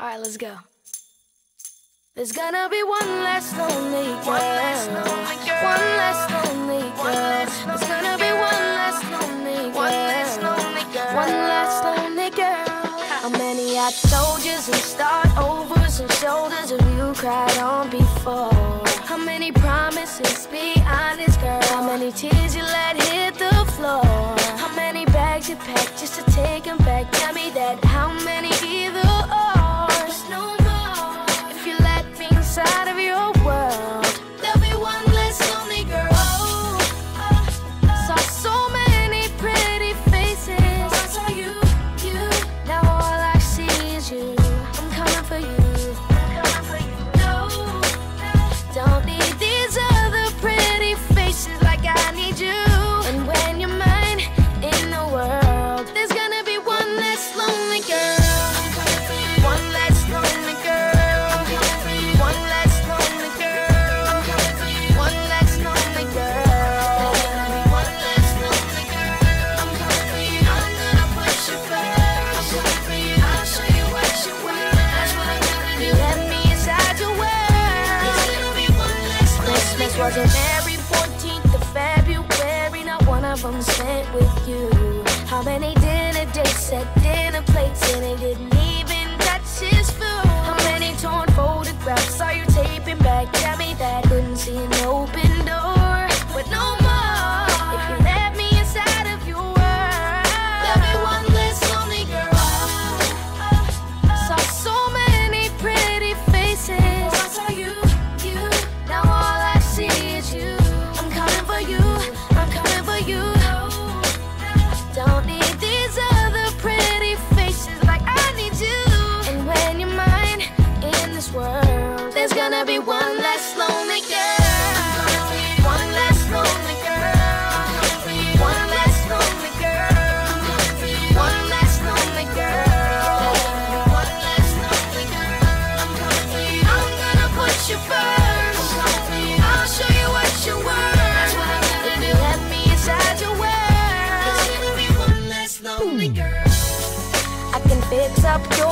Alright, let's go. There's gonna be one less lonely girl. One less lonely girl. One less lonely girl. There's gonna be one less lonely girl. One less lonely girl. One less lonely girl. How many I told yous and start overs and shoulders of you cried on before? How many promises? Be honest, girl. How many tears you let hit the floor? How many bags you packed just to take them back? Tell me that. Christmas wasn't every 14th of February. Not one of them spent with you. How many gonna be one less lonely girl. One less lonely girl. One less lonely girl. One less lonely girl. One less lonely girl. I'm coming for you. I'm gonna put you first. I'll show you what you worth. That's what I'm gonna do. Let me inside your world. Gonna be one less lonely hmm. girl. I can fix up your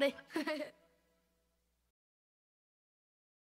那嘿嘿